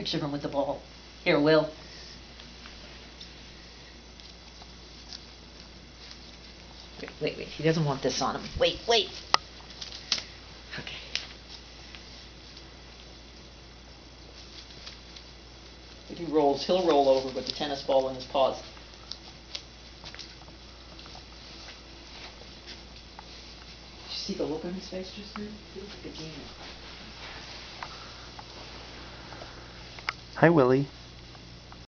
picture of him with the ball. Here, Will. Wait, wait, wait, he doesn't want this on him. Wait, wait. Okay. If he rolls, he'll roll over with the tennis ball in his paws. Did you see the look on his face just now? He looked like a demon. Hi, Willie.